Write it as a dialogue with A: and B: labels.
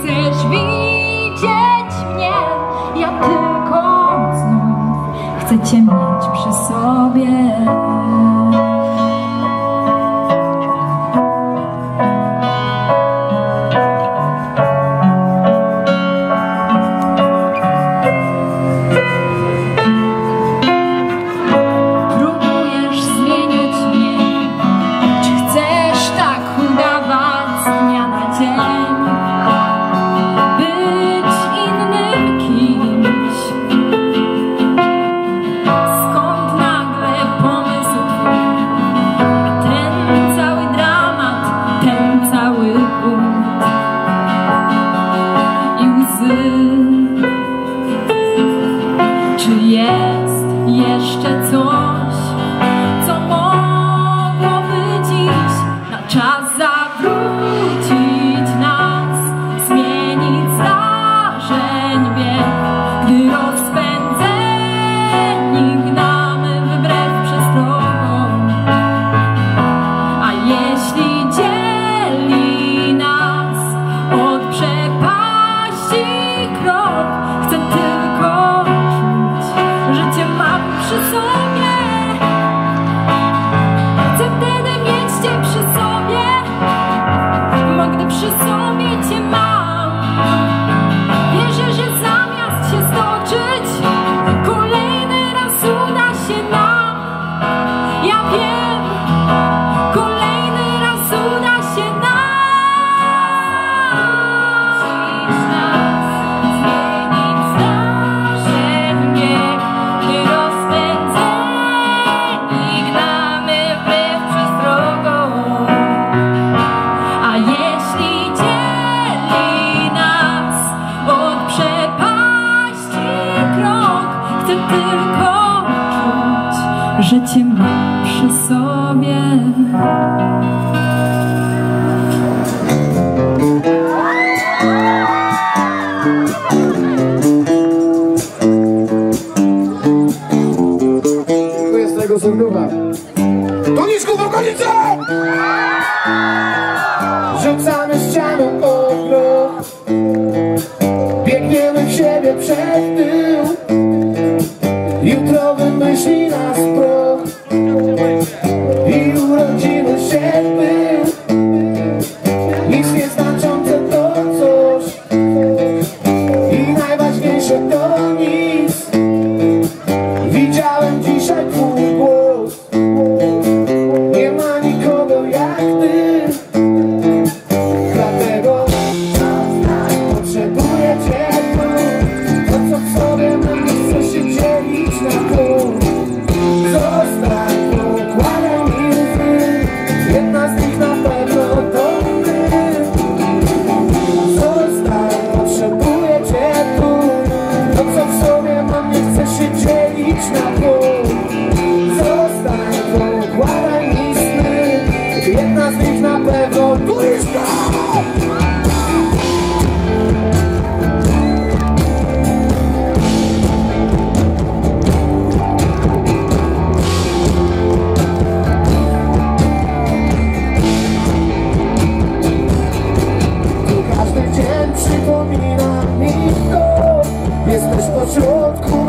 A: chcesz widzieć mnie, ja tylko znów chcę cię mieć. chcę tylko czuć, że cię mam przy sobie.
B: Dziękuję z tego To nie! te torne środku